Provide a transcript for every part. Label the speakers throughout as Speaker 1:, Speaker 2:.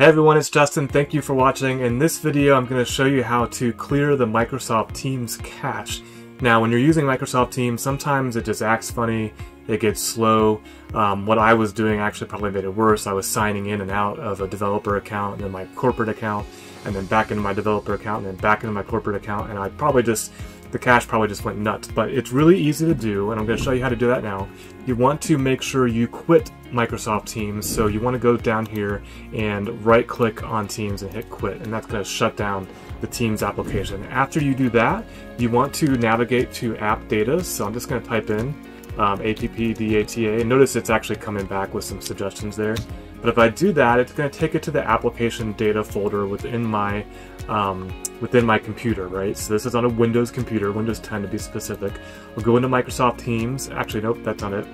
Speaker 1: Hey everyone, it's Justin. Thank you for watching. In this video, I'm going to show you how to clear the Microsoft Teams cache. Now, when you're using Microsoft Teams, sometimes it just acts funny, it gets slow. Um, what I was doing actually probably made it worse. I was signing in and out of a developer account and then my corporate account, and then back into my developer account, and then back into my corporate account, and I probably just the cache probably just went nuts. But it's really easy to do, and I'm going to show you how to do that now. You want to make sure you quit Microsoft Teams, so you want to go down here and right click on Teams and hit quit, and that's going to shut down the Teams application. After you do that, you want to navigate to app data, so I'm just going to type in um, appdata, and notice it's actually coming back with some suggestions there. But if I do that, it's going to take it to the application data folder within my um, within my computer, right? So this is on a Windows computer, Windows 10 to be specific. We'll go into Microsoft Teams. Actually, nope, that's not it.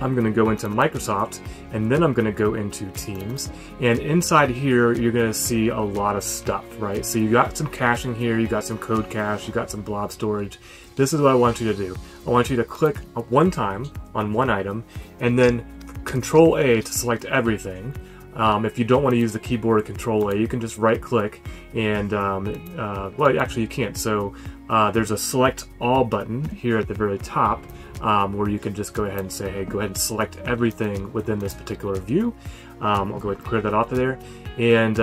Speaker 1: I'm going to go into Microsoft and then I'm going to go into Teams. And inside here, you're going to see a lot of stuff, right? So you got some caching here, you got some code cache, you got some blob storage. This is what I want you to do. I want you to click one time on one item and then Control A to select everything. Um, if you don't want to use the keyboard Control A, you can just right click and, um, uh, well, actually you can't. So uh, there's a select all button here at the very top um, where you can just go ahead and say, hey, go ahead and select everything within this particular view. Um, I'll go ahead and clear that off of there. And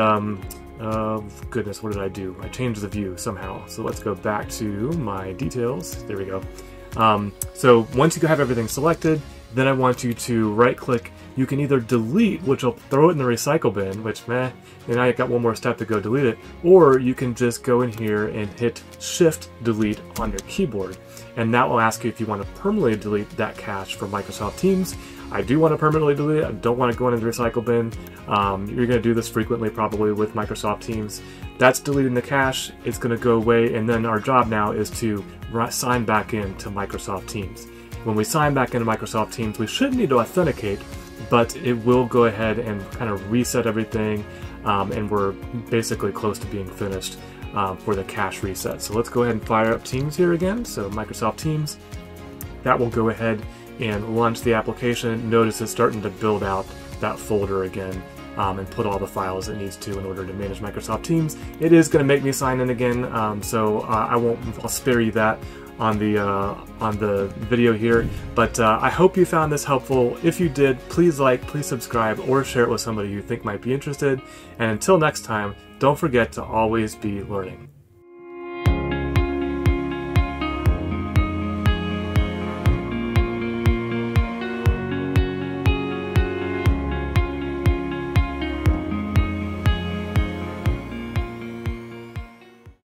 Speaker 1: uh, goodness, what did I do? I changed the view somehow. So let's go back to my details. There we go. Um, so once you have everything selected, then I want you to right click you can either delete, which will throw it in the recycle bin, which meh, and you've got one more step to go delete it, or you can just go in here and hit Shift Delete on your keyboard. And that will ask you if you want to permanently delete that cache from Microsoft Teams. I do want to permanently delete it. I don't want to go into the recycle bin. Um, you're going to do this frequently probably with Microsoft Teams. That's deleting the cache. It's going to go away. And then our job now is to sign back in to Microsoft Teams. When we sign back into Microsoft Teams, we should need to authenticate but it will go ahead and kind of reset everything um, and we're basically close to being finished um, for the cache reset. So let's go ahead and fire up Teams here again. So Microsoft Teams, that will go ahead and launch the application. Notice it's starting to build out that folder again um, and put all the files it needs to in order to manage Microsoft Teams. It is going to make me sign in again, um, so uh, I won't. I'll spare you that on the uh, on the video here. But uh, I hope you found this helpful. If you did, please like, please subscribe, or share it with somebody you think might be interested. And until next time, don't forget to always be learning.